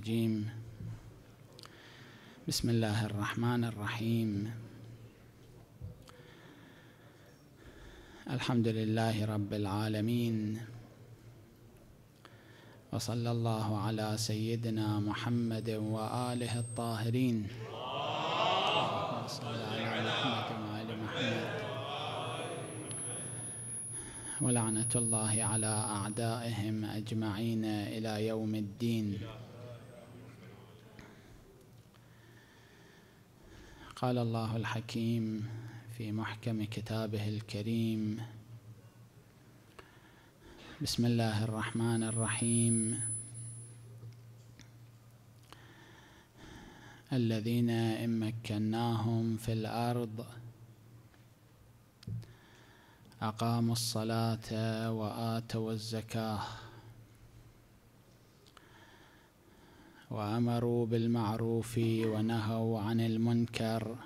الرجيم. بسم الله الرحمن الرحيم. الحمد لله رب العالمين. وصلى الله على سيدنا محمد وآله الطاهرين. صل على محمد وآل محمد. ولعنة الله على أعدائهم أجمعين إلى يوم الدين. قال الله الحكيم في محكم كتابه الكريم. بسم الله الرحمن الرحيم. الذين إن مكناهم في الأرض أقاموا الصلاة وآتوا الزكاة. وأمروا بالمعروف ونهوا عن المنكر.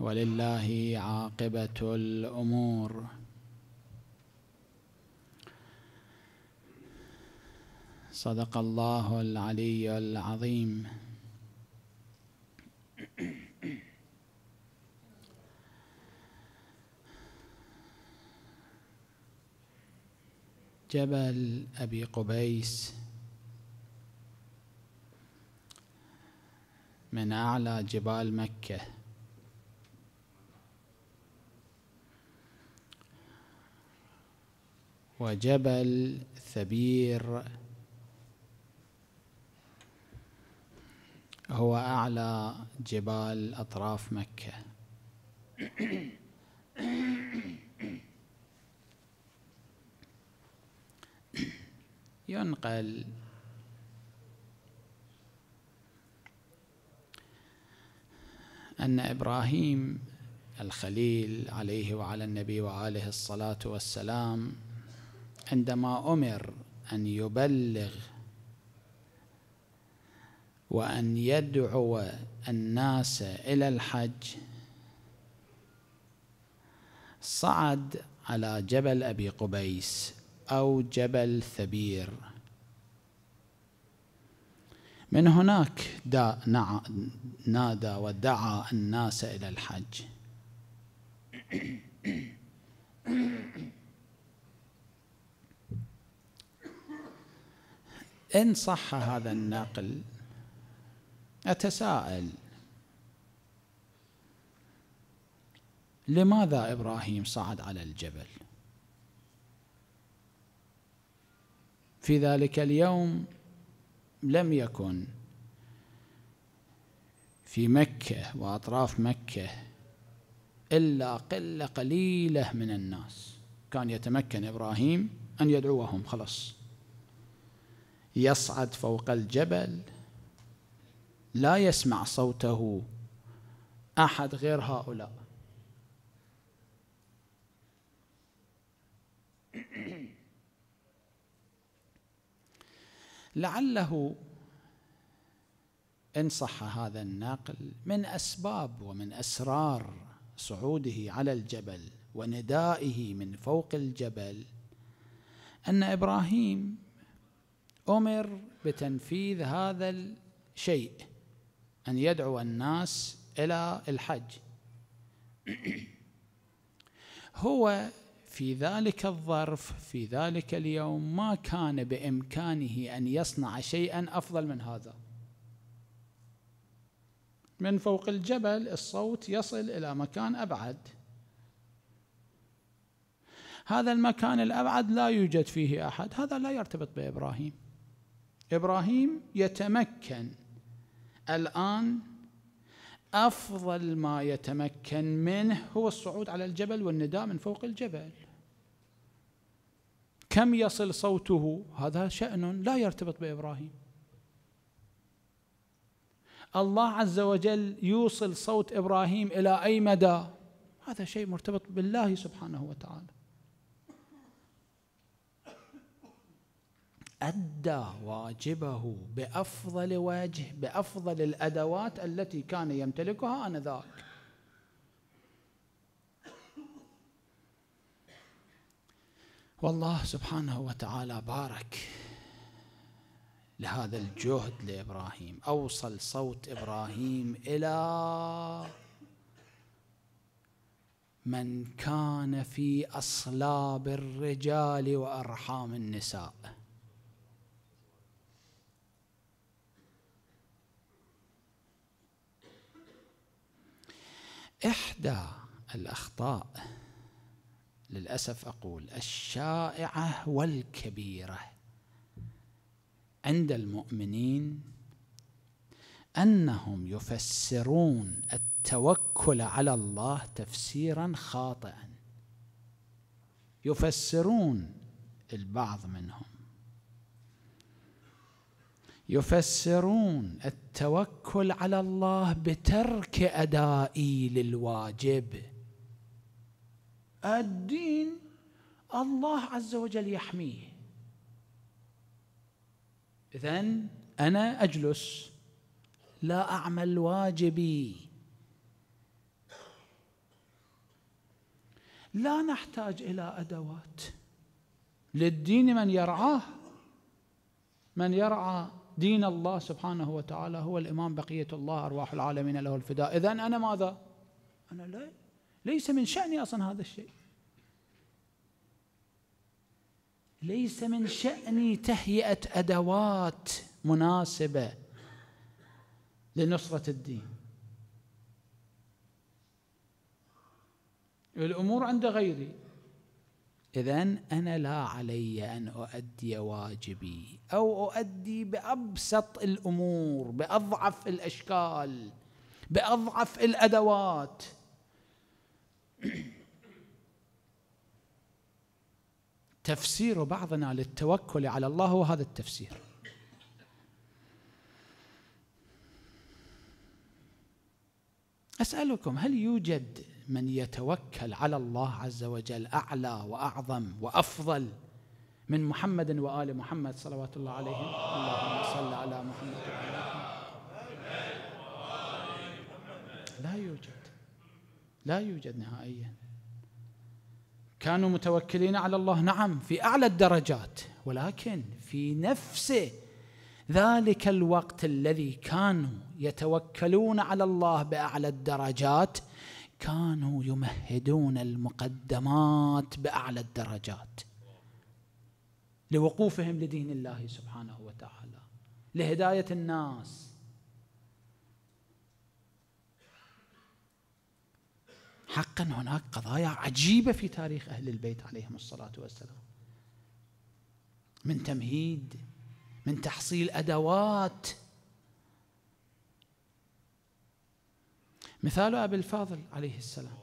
ولله عاقبة الأمور. صدق الله العلي العظيم. جبل أبي قبيس. من أعلى جبال مكة. وجبل ثبير. هو أعلى جبال أطراف مكة. ينقل. أن إبراهيم الخليل عليه وعلى النبي وآله الصلاة والسلام عندما أمر أن يبلغ وأن يدعو الناس إلى الحج صعد على جبل أبي قبيس. أو جبل ثبير. من هناك دا نادى ودعا الناس إلى الحج. إن صح هذا النقل أتساءل. لماذا إبراهيم صعد على الجبل؟ في ذلك اليوم لم يكن في مكة وأطراف مكة إلا قلة قليلة من الناس. كان يتمكن إبراهيم أن يدعوهم خلص يصعد فوق الجبل لا يسمع صوته أحد غير هؤلاء. لعله إن صح هذا النقل من أسباب ومن أسرار صعوده على الجبل وندائه من فوق الجبل أن إبراهيم أمر بتنفيذ هذا الشيء أن يدعو الناس إلى الحج. هو في ذلك الظرف في ذلك اليوم ما كان بإمكانه أن يصنع شيئا أفضل من هذا. من فوق الجبل الصوت يصل إلى مكان أبعد. هذا المكان الأبعد لا يوجد فيه أحد. هذا لا يرتبط بإبراهيم. إبراهيم يتمكن الآن أفضل ما يتمكن منه هو الصعود على الجبل والنداء من فوق الجبل. كم يصل صوته؟ هذا شأن لا يرتبط بإبراهيم. الله عز وجل يوصل صوت إبراهيم إلى أي مدى؟ هذا شيء مرتبط بالله سبحانه وتعالى. أدى واجبه بأفضل وجه بأفضل الأدوات التي كان يمتلكها آنذاك. والله سبحانه وتعالى بارك لهذا الجهد لإبراهيم. أوصل صوت إبراهيم إلى من كان في أصلاب الرجال وأرحام النساء. إحدى الأخطاء للأسف أقول الشائعة والكبيرة عند المؤمنين أنهم يفسرون التوكل على الله تفسيرا خاطئا. يفسرون البعض منهم. يفسرون التوكل على الله بترك أدائي للواجب. الدين الله عز وجل يحميه. اذا أنا أجلس لا أعمل واجبي. لا نحتاج إلى أدوات. للدين من يرعاه. من يرعى دين الله سبحانه وتعالى هو الإمام بقية الله أرواح العالمين له الفداء. اذا أنا ماذا؟ أنا لا. ليس من شأني أصلا هذا الشيء. ليس من شأني تهيئة أدوات مناسبة لنصرة الدين. الأمور عند غيري. إذا أنا لا علي أن أؤدي واجبي أو أؤدي بأبسط الأمور بأضعف الأشكال بأضعف الأدوات. تفسير بعضنا للتوكل على الله هو هذا التفسير. أسألكم هل يوجد من يتوكل على الله عز وجل أعلى وأعظم وأفضل من محمد وآل محمد صلوات الله عليهم؟ اللهم صل على محمد وعلى لا يوجد. لا يوجد نهائيا. كانوا متوكلين على الله. نعم في أعلى الدرجات ولكن في نفسه ذلك الوقت الذي كانوا يتوكلون على الله بأعلى الدرجات كانوا يمهدون المقدمات بأعلى الدرجات لوقوفهم لدين الله سبحانه وتعالى لهداية الناس. حقا هناك قضايا عجيبة في تاريخ أهل البيت عليهم الصلاة والسلام. من تمهيد من تحصيل أدوات. مثال أبي الفاضل عليه السلام.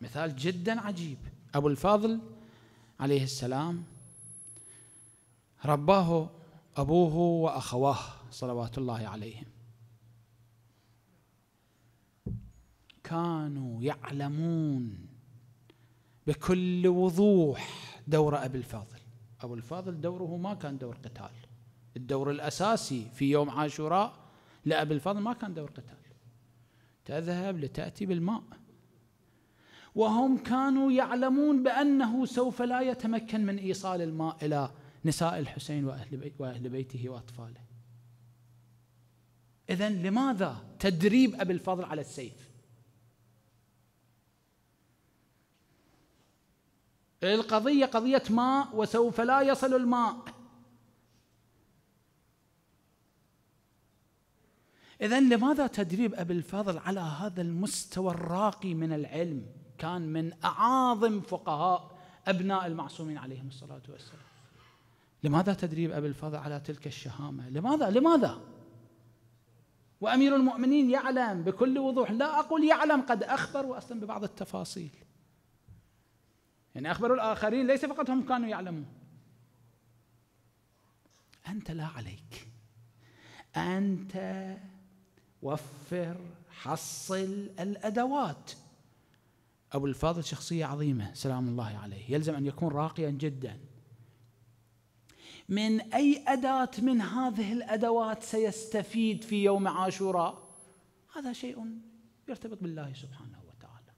مثال جدا عجيب. أبو الفاضل عليه السلام رباه أبوه وأخواه صلوات الله عليهم. كانوا يعلمون بكل وضوح دور أبي الفاضل. أبو الفاضل دوره ما كان دور قتال. الدور الأساسي في يوم عاشوراء لأبي الفاضل ما كان دور قتال. تذهب لتأتي بالماء. وهم كانوا يعلمون بأنه سوف لا يتمكن من إيصال الماء إلى نساء الحسين وأهل, وأهل بيته وأطفاله. إذا لماذا تدريب أبي الفضل على السيف؟ القضية قضية ماء وسوف لا يصل الماء. إذا لماذا تدريب أبي الفضل على هذا المستوى الراقي من العلم؟ كان من أعاظم فقهاء أبناء المعصومين عليهم الصلاة والسلام. لماذا تدريب أبي الفضل على تلك الشهامة؟ لماذا؟ لماذا؟ وأمير المؤمنين يعلم بكل وضوح لا أقول يعلم قد أخبر أصلا ببعض التفاصيل. يعني أخبروا الآخرين ليس فقط هم كانوا يعلمون. أنت لا عليك. أنت وفر حصل الأدوات. أبو الفاضل شخصية عظيمة سلام الله عليه. يلزم أن يكون راقيا جدا. من أي أداة من هذه الأدوات سيستفيد في يوم عاشوراء؟ هذا شيء يرتبط بالله سبحانه وتعالى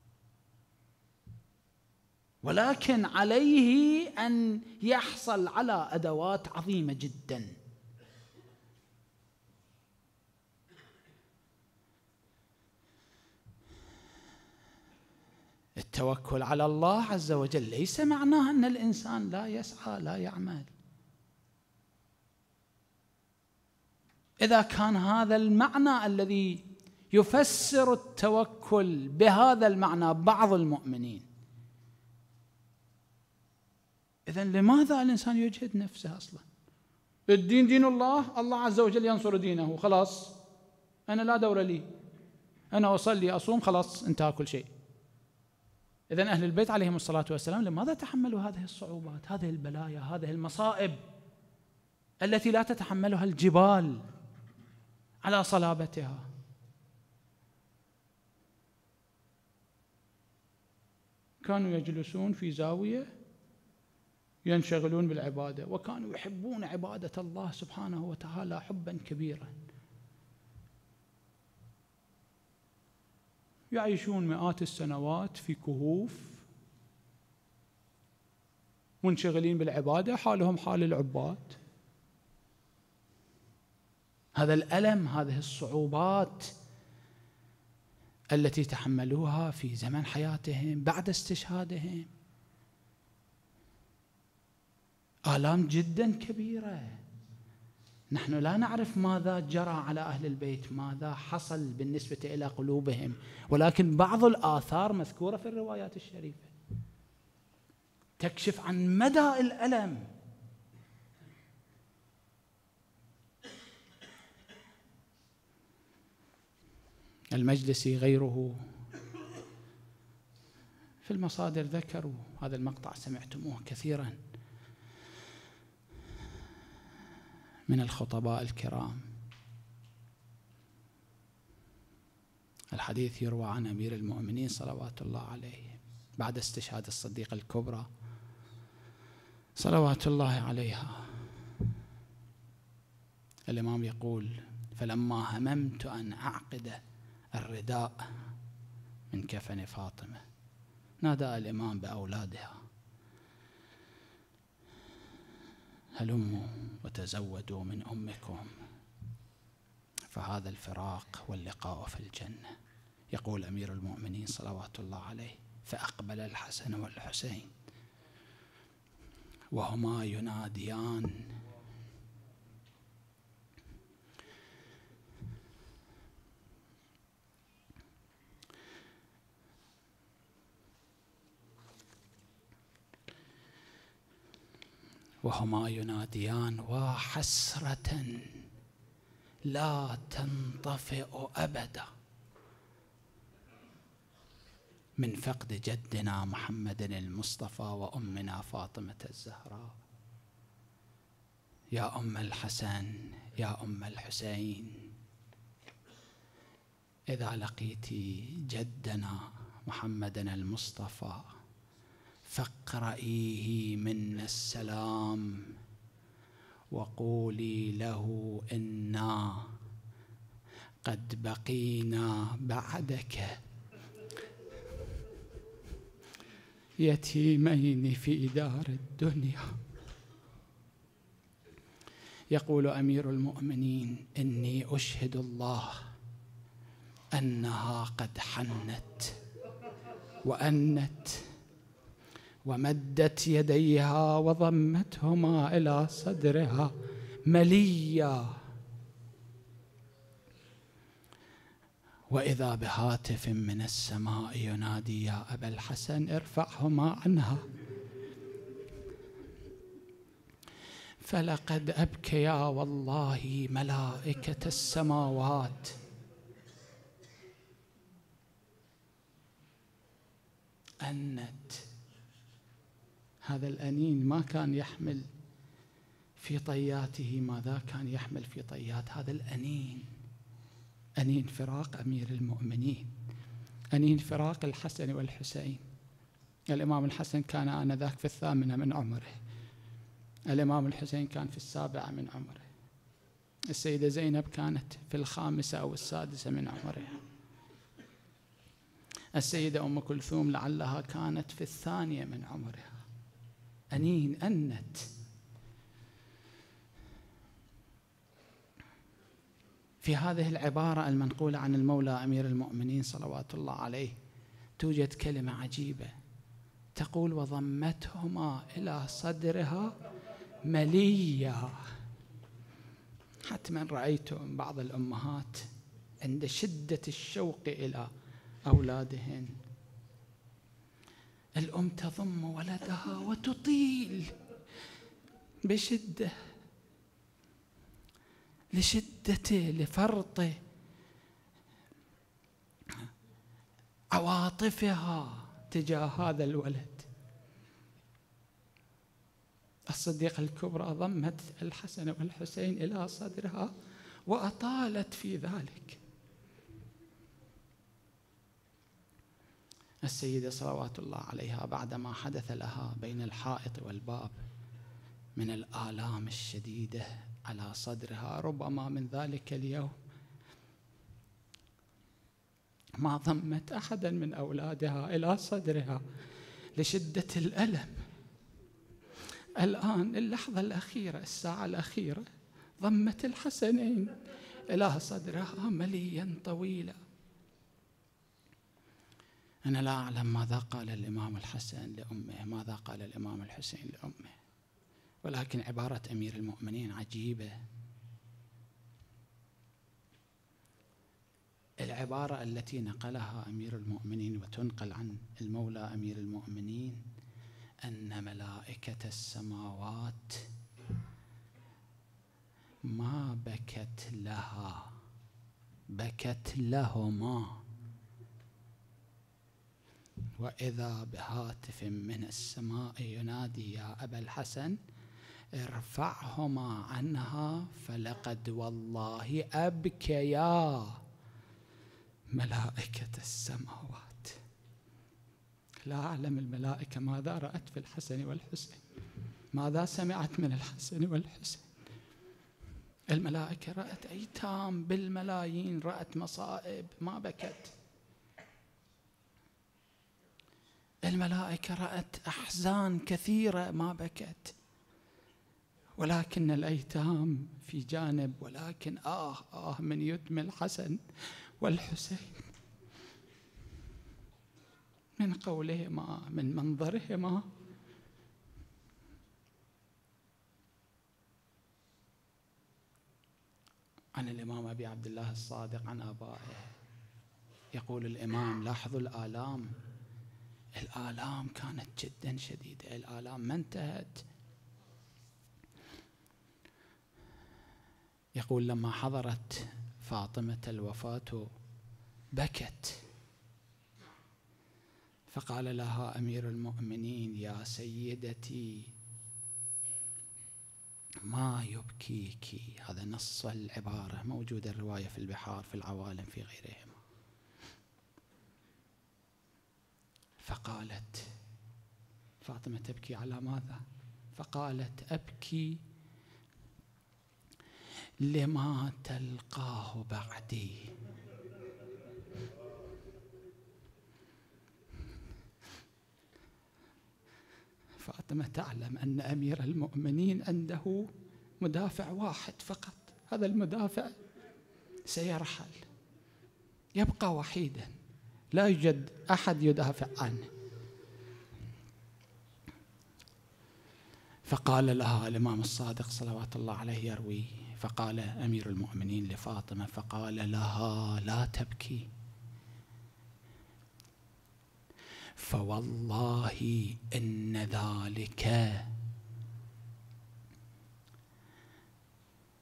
ولكن عليه أن يحصل على أدوات عظيمة جدا. التوكل على الله عز وجل ليس معناه أن الإنسان لا يسعى لا يعمل. إذا كان هذا المعنى الذي يفسر التوكل بهذا المعنى بعض المؤمنين اذا لماذا الإنسان يجهد نفسه أصلا؟ الدين دين الله الله عز وجل ينصر دينه خلاص. أنا لا دور لي. أنا أصلي أصوم خلاص انتهى كل شيء. إذا أهل البيت عليهم الصلاة والسلام لماذا تحملوا هذه الصعوبات هذه البلايا هذه المصائب التي لا تتحملها الجبال على صلابتها؟ كانوا يجلسون في زاوية ينشغلون بالعبادة وكانوا يحبون عبادة الله سبحانه وتعالى حبا كبيرا. يعيشون مئات السنوات في كهوف منشغلين بالعبادة حالهم حال العباد. هذا الألم هذه الصعوبات التي تحملوها في زمن حياتهم بعد استشهادهم. آلام جدا كبيرة. نحن لا نعرف ماذا جرى على أهل البيت ماذا حصل بالنسبة إلى قلوبهم. ولكن بعض الآثار مذكورة في الروايات الشريفة. تكشف عن مدى الألم. المجلسي غيره في المصادر ذكروا هذا المقطع سمعتموه كثيرا. من الخطباء الكرام. الحديث يروى عن أمير المؤمنين صلوات الله عليه بعد استشهاد الصديقه الكبرى صلوات الله عليها. الإمام يقول فلما هممت أن أعقد الرداء من كفن فاطمة نادى الإمام بأولادها هلموا وتزودوا من أمكم. فهذا الفراق واللقاء في الجنة. يقول أمير المؤمنين صلوات الله عليه فأقبل الحسن والحسين. وهما يناديان وهما يناديان وحسرة لا تنطفئ أبدا. من فقد جدنا محمد المصطفى وأمنا فاطمة الزهراء. يا أم الحسن يا أم الحسين إذا لقيت جدنا محمدا المصطفى فاقرئيه منا السلام وقولي له إنا قد بقينا بعدك. يتيمين في دار الدنيا. يقول أمير المؤمنين إني أشهد الله أنها قد حنت وأنت ومدت يديها وضمتهما إلى صدرها مليا. وإذا بهاتف من السماء ينادي يا أبا الحسن ارفعهما عنها. فلقد أبكيا والله ملائكة السماوات. أنت هذا الأنين ما كان يحمل في طياته ماذا كان يحمل في طيات هذا الأنين؟ أنين فراق أمير المؤمنين أنين فراق الحسن والحسين. الإمام الحسن كان آنذاك في الثامنة من عمره. الإمام الحسين كان في السابعة من عمره. السيدة زينب كانت في الخامسة أو السادسة من عمرها السيدة أم كلثوم لعلها كانت في الثانية من عمرها أنين أنت. في هذه العبارة المنقولة عن المولى أمير المؤمنين صلوات الله عليه توجد كلمة عجيبة. تقول وضمتهما إلى صدرها مليا حتما رأيتم بعض الأمهات عند شدة الشوق إلى أولادهن. الأم تضم ولدها وتطيل بشدة لشدته لفرطه عواطفها تجاه هذا الولد. الصديقة الكبرى ضمت الحسن والحسين إلى صدرها وأطالت في ذلك. السيدة صلوات الله عليها بعدما حدث لها بين الحائط والباب من الآلام الشديدة على صدرها. ربما من ذلك اليوم ما ضمت أحدا من أولادها إلى صدرها لشدة الألم. الآن اللحظة الأخيرة الساعة الأخيرة ضمت الحسنين إلى صدرها مليا طويلا. أنا لا أعلم ماذا قال الإمام الحسن لأمه ماذا قال الإمام الحسين لأمه. ولكن عبارة أمير المؤمنين عجيبة. العبارة التي نقلها أمير المؤمنين وتنقل عن المولى أمير المؤمنين أن ملائكة السماوات ما بكت لها بكت لهما. وإذا بهاتف من السماء ينادي يا أبا الحسن ارفعهما عنها فلقد والله أبكيا. ملائكة السماوات. لا أعلم الملائكة ماذا رأت في الحسن والحسين ماذا سمعت من الحسن والحسين الملائكة رأت أيتام بالملايين رأت مصائب ما بكت. الملائكة رأت أحزان كثيرة ما بكت. ولكن الأيتام في جانب ولكن آه آه من يتم الحسن والحسين. من قولهما من منظرهما. عن الإمام أبي عبد الله الصادق عن آبائه. يقول الإمام لاحظوا الآلام. الآلام كانت جدا شديدة. الآلام ما انتهت. يقول لما حضرت فاطمة الوفاة بكت. فقال لها أمير المؤمنين يا سيدتي ما يبكيك. هذا نص العبارة موجودة الرواية في البحار في العوالم في غيرهما فقالت فاطمة تبكي على ماذا؟ فقالت أبكي لما تلقاه بعدي. فاطمة تعلم أن أمير المؤمنين عنده مدافع واحد فقط. هذا المدافع سيرحل يبقى وحيدا. لا يوجد أحد يدافع عنه. فقال لها الإمام الصادق صلوات الله عليه يروي فقال أمير المؤمنين لفاطمة فقال لها لا تبكي. فوالله إن ذلك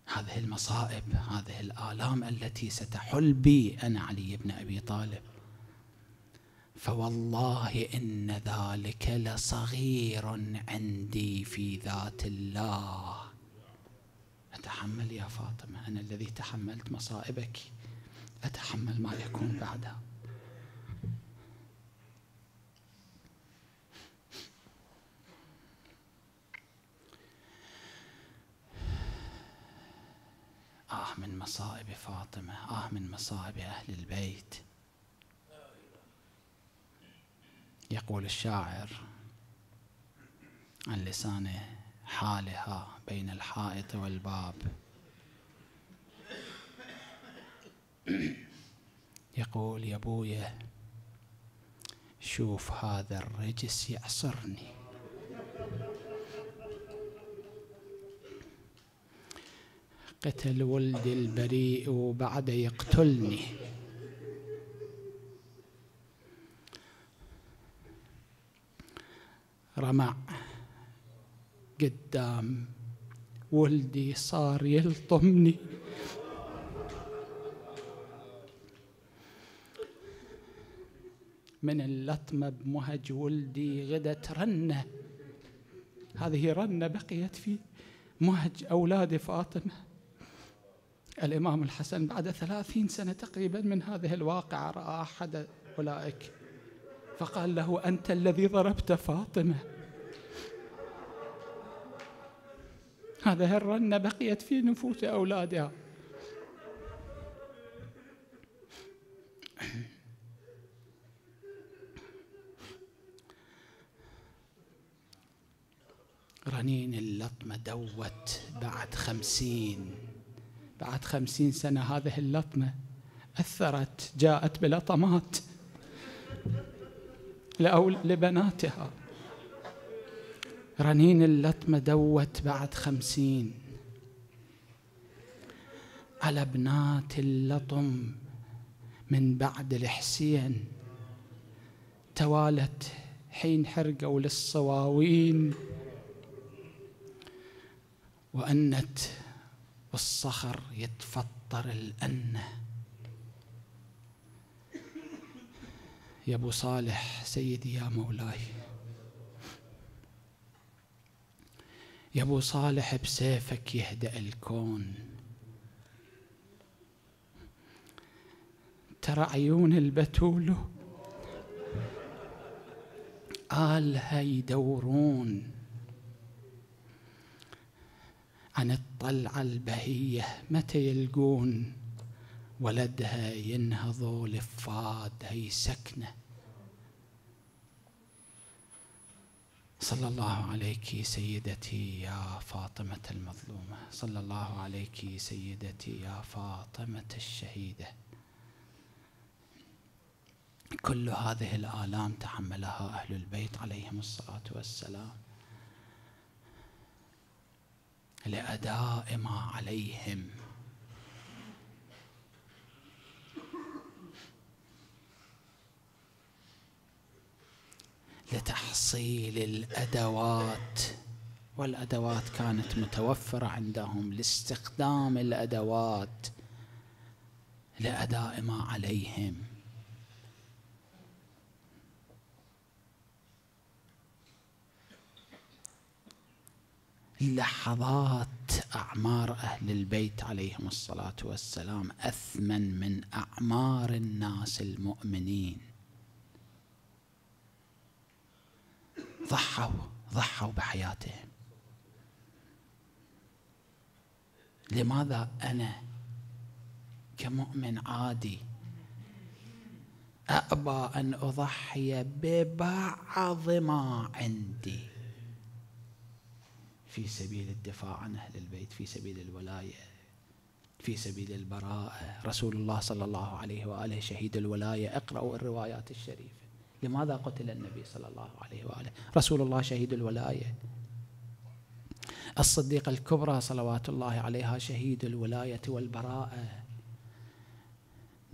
هذه المصائب هذه الآلام التي ستحل بي أنا علي بن أبي طالب. فوالله إن ذلك لصغير عندي في ذات الله. تحمل يا فاطمة أنا الذي تحملت مصائبك. أتحمل ما يكون بعدها. آه من مصائب فاطمة آه من مصائب أهل البيت. يقول الشاعر عن لسان حالها بين الحائط والباب. يقول يا بويا شوف هذا الرجس يعصرني قتل ولدي البريء وبعد يقتلني. رمع قدام ولدي صار يلطمني. من اللطمة بمهج ولدي غدت رنة. هذه رنة بقيت في مهج أولاد فاطمة. الإمام الحسن بعد ثلاثين سنة تقريبا من هذه الواقعة رأى أحد أولئك فقال له أنت الذي ضربت فاطمة. هذه الرنة بقيت في نفوس أولادها. رنين اللطمة دوت بعد خمسين. بعد خمسين سنة هذه اللطمة أثرت جاءت بلطمات. لبناتها رنين اللطمة دوت بعد خمسين. على بنات اللطم من بعد الحسين. توالت حين حرقوا للصواوين. وأنت والصخر يتفطر الأنة. يا أبو صالح سيدي يا مولاي. يا أبو صالح بسيفك يهدأ الكون. ترى عيون البتول آلها يدورون عن الطلعة البهية متى يلقون؟ ولدها ينهض لفاد هي سكنة. صلى الله عليك سيدتي يا فاطمة المظلومة. صلى الله عليك سيدتي يا فاطمة الشهيدة. كل هذه الآلام تحملها أهل البيت عليهم الصلاة والسلام. لأداء ما عليهم. لتحصيل الأدوات والأدوات كانت متوفرة عندهم لاستخدام الأدوات لأداء ما عليهم. لحظات أعمار أهل البيت عليهم الصلاة والسلام أثمن من أعمار الناس المؤمنين. ضحوا ضحوا بحياتهم. لماذا أنا كمؤمن عادي أبى أن أضحي ببعض ما عندي؟ في سبيل الدفاع عن أهل البيت في سبيل الولاية في سبيل البراءة. رسول الله صلى الله عليه وآله شهيد الولاية. اقرأوا الروايات الشريفة. لماذا قتل النبي صلى الله عليه وآله؟ رسول الله شهيد الولاية. الصديقه الكبرى صلوات الله عليها شهيد الولاية والبراءة.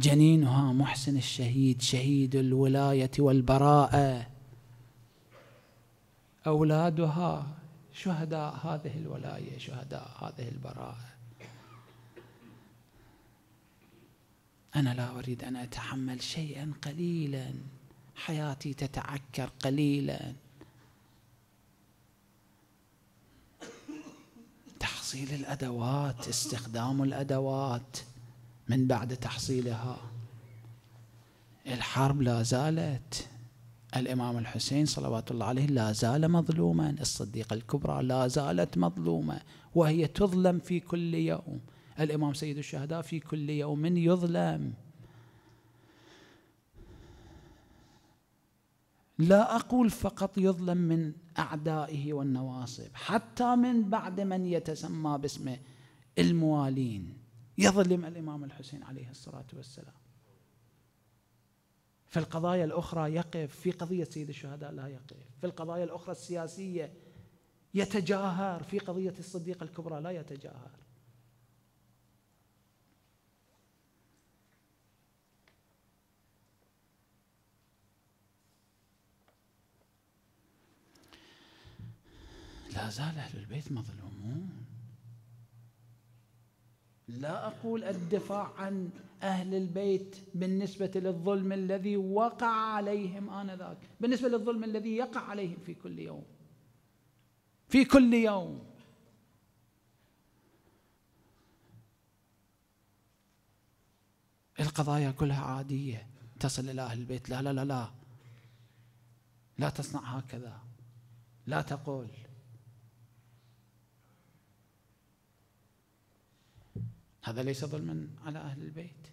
جنينها محسن الشهيد شهيد الولاية والبراءة. أولادها شهداء هذه الولاية شهداء هذه البراءة. أنا لا أريد أن أتحمل شيئا قليلا. حياتي تتعكر قليلا. تحصيل الأدوات استخدام الأدوات من بعد تحصيلها. الحرب لا زالت. الإمام الحسين صلوات الله عليه لا زال مظلوما. الصديقة الكبرى لا زالت مظلومة. وهي تظلم في كل يوم. الإمام سيد الشهداء في كل يوم يظلم. لا أقول فقط يظلم من أعدائه والنواصب حتى من بعد من يتسمى باسم الموالين. يظلم الإمام الحسين عليه الصلاة والسلام. في القضايا الأخرى يقف في قضية سيد الشهداء لا يقف. في القضايا الأخرى السياسية يتجاهر في قضية الصديقة الكبرى لا يتجاهر. لا زال أهل البيت مظلومون. لا أقول الدفاع عن أهل البيت بالنسبة للظلم الذي وقع عليهم آنذاك بالنسبة للظلم الذي يقع عليهم في كل يوم. في كل يوم. القضايا كلها عادية تصل إلى أهل البيت لا لا لا لا. لا تصنع هكذا. لا تقول. هذا ليس ظلما على أهل البيت.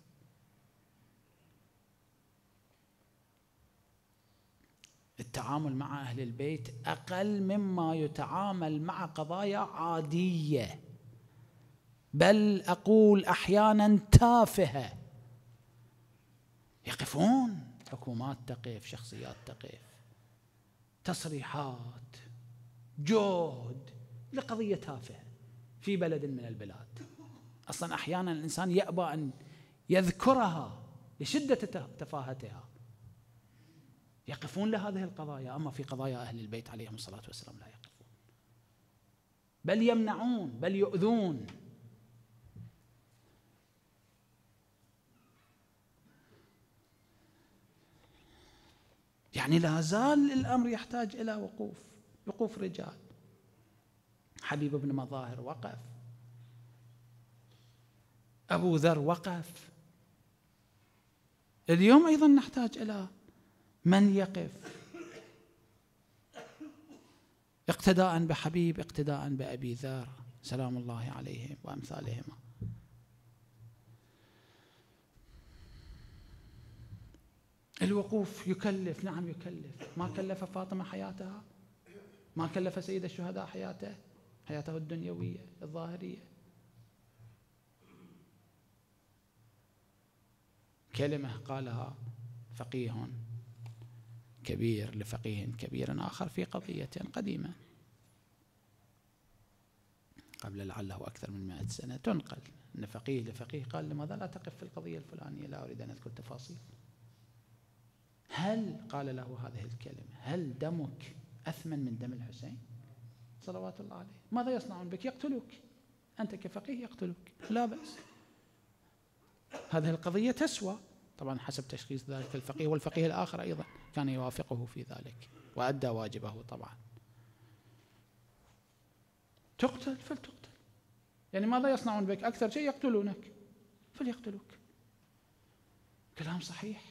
التعامل مع أهل البيت أقل مما يتعامل مع قضايا عادية. بل أقول أحيانا تافهة. يقفون حكومات تقف شخصيات تقف. تصريحات جهد لقضية تافهة في بلد من البلاد. أصلا أحيانا الإنسان يأبى أن يذكرها لشدة تفاهتها. يقفون لهذه القضايا أما في قضايا أهل البيت عليهم الصلاة والسلام لا يقفون. بل يمنعون بل يؤذون. يعني لا زال الأمر يحتاج إلى وقوف وقوف رجال. حبيب بن مظاهر وقف. أبو ذر وقف. اليوم أيضا نحتاج إلى من يقف. اقتداء بحبيب اقتداء بأبي ذر. سلام الله عليهم وأمثالهما الوقوف يكلف نعم يكلف. ما كلف فاطمة حياتها ما كلف سيد الشهداء حياته حياته الدنيوية الظاهرية. كلمة قالها فقيه كبير لفقيه كبير آخر في قضية قديمة. قبل لعله أكثر من مئة سنة تنقل. أن فقيه لفقيه قال لماذا لا تقف في القضية الفلانية؟ لا أريد أن أذكر تفاصيل. هل قال له هذه الكلمة؟ هل دمك أثمن من دم الحسين؟ صلوات الله عليه. ماذا يصنعون بك؟ يقتلوك. أنت كفقيه يقتلوك. لا بأس. هذه القضية تسوى. طبعا حسب تشخيص ذلك الفقيه والفقيه الآخر أيضا كان يوافقه في ذلك وأدى واجبه طبعا. تقتل فلتقتل. يعني ماذا يصنعون بك؟ أكثر شيء يقتلونك. فليقتلوك. كلام صحيح.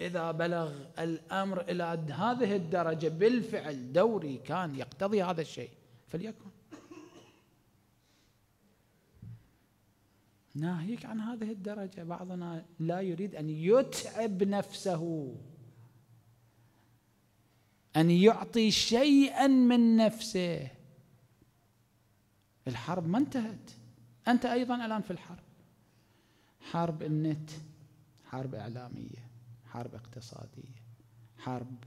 إذا بلغ الأمر إلى هذه الدرجة بالفعل دوري كان يقتضي هذا الشيء فليكن. ناهيك عن هذه الدرجة. بعضنا لا يريد أن يتعب نفسه أن يعطي شيئا من نفسه. الحرب ما انتهت. أنت أيضا الآن في الحرب. حرب النت حرب إعلامية حرب اقتصادية حرب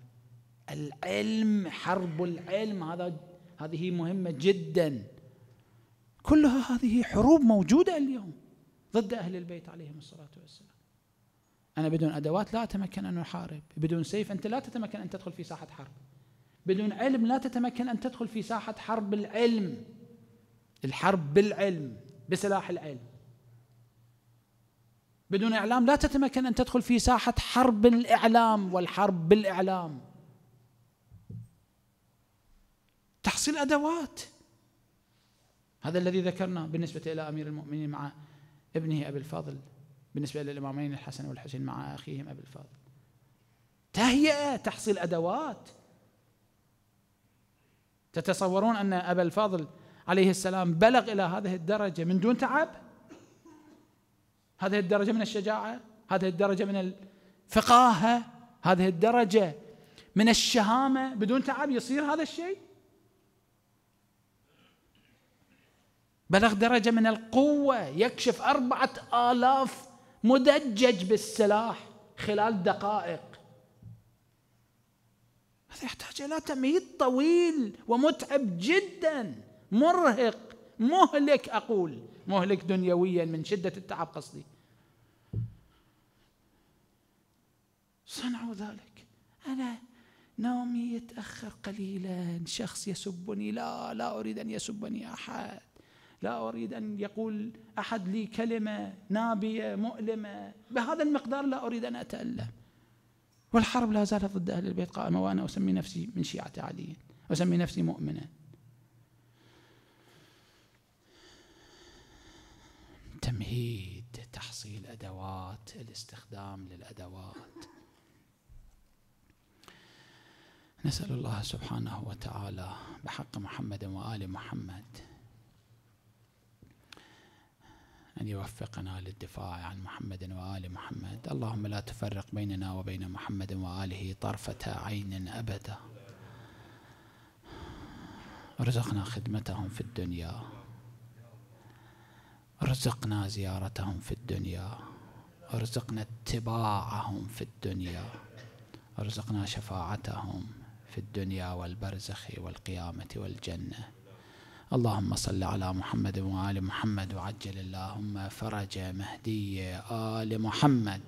العلم حرب العلم. هذا هذه مهمة جدا. كلها هذه حروب موجودة اليوم. ضد أهل البيت عليهم الصلاة والسلام. أنا بدون أدوات لا أتمكن أن أحارب. بدون سيف أنت لا تتمكن أن تدخل في ساحة حرب. بدون علم لا تتمكن أن تدخل في ساحة حرب العلم. الحرب بالعلم بسلاح العلم. بدون إعلام لا تتمكن أن تدخل في ساحة حرب الإعلام والحرب بالإعلام. تحصيل أدوات. هذا الذي ذكرنا بالنسبة إلى أمير المؤمنين مع ابنه أبي الفضل بالنسبة للإمامين الحسن والحسين مع أخيهم أبي الفضل. تهيئة تحصيل أدوات. تتصورون أن أبا الفضل عليه السلام بلغ إلى هذه الدرجة من دون تعب؟ هذه الدرجة من الشجاعة؟ هذه الدرجة من الفقاهة؟ هذه الدرجة من الشهامة بدون تعب يصير هذا الشيء؟ بلغ درجة من القوة يكشف أربعة آلاف مدجج بالسلاح خلال دقائق. هذا يحتاج إلى تمهيد طويل ومتعب جدا. مرهق مهلك أقول. مهلك دنيويا من شدة التعب قصدي. صنعوا ذلك. أنا نومي يتأخر قليلا. شخص يسبني. لا لا أريد أن يسبني أحد. لا أريد أن يقول أحد لي كلمة نابية مؤلمة. بهذا المقدار لا أريد أن أتألم. والحرب لا زالت ضد أهل البيت قائمة وأنا أسمي نفسي من شيعة علي أسمي نفسي مؤمنا. تمهيد تحصيل أدوات الاستخدام للأدوات. نسأل الله سبحانه وتعالى بحق محمد وآل محمد أن يوفقنا للدفاع عن محمد وآل محمد. اللهم لا تفرق بيننا وبين محمد وآله طرفة عين أبدا. ارزقنا خدمتهم في الدنيا. ارزقنا زيارتهم في الدنيا. ارزقنا اتباعهم في الدنيا. ارزقنا شفاعتهم في الدنيا والبرزخ والقيامة والجنة. اللهم صل على محمد وآل محمد وعجل اللهم فرج مهدي آل محمد.